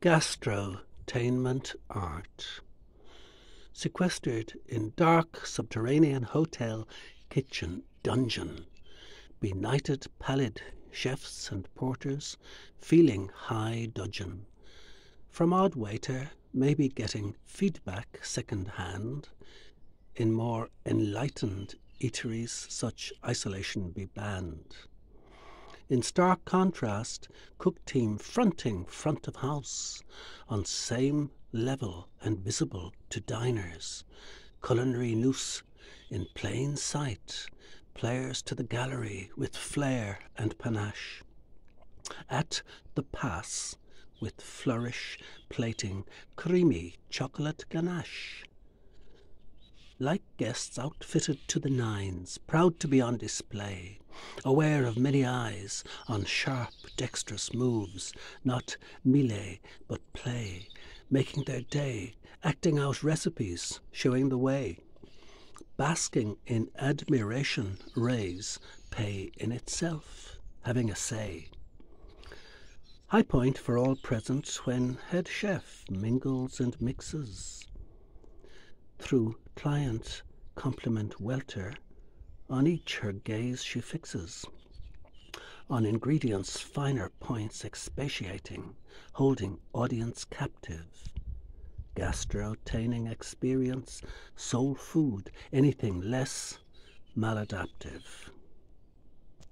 gastrotainment art. Sequestered in dark subterranean hotel kitchen dungeon, benighted pallid chefs and porters feeling high dudgeon. From odd waiter, maybe getting feedback second hand. In more enlightened eateries, such isolation be banned. In stark contrast, cook team fronting front of house on same level and visible to diners. Culinary noose in plain sight, players to the gallery with flair and panache. At the pass, with flourish plating creamy chocolate ganache like guests outfitted to the nines, proud to be on display, aware of many eyes on sharp, dexterous moves, not melee but play, making their day, acting out recipes, showing the way. Basking in admiration, raise, pay in itself, having a say. High point for all present when head chef mingles and mixes through client compliment welter, on each her gaze she fixes. On ingredients finer points expatiating, holding audience captive. Gastro-taining experience, soul food, anything less maladaptive.